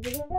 Música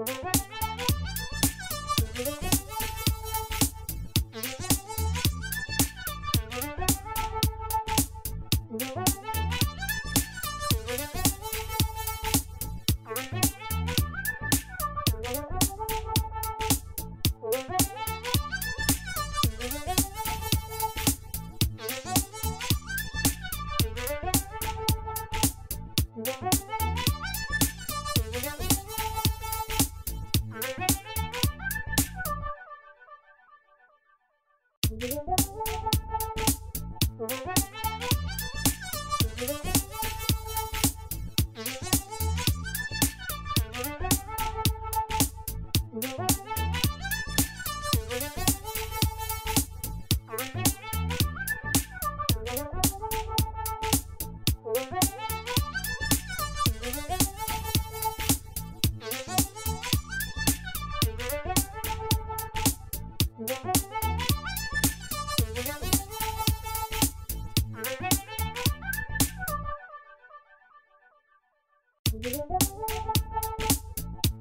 Mm-hmm. Thank you.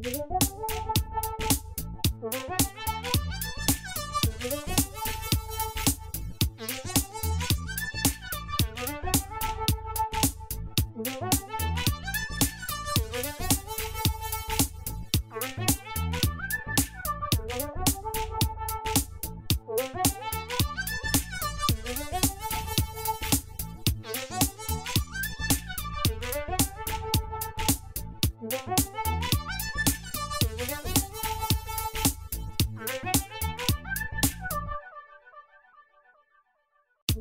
Thank you.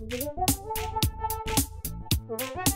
Thank you.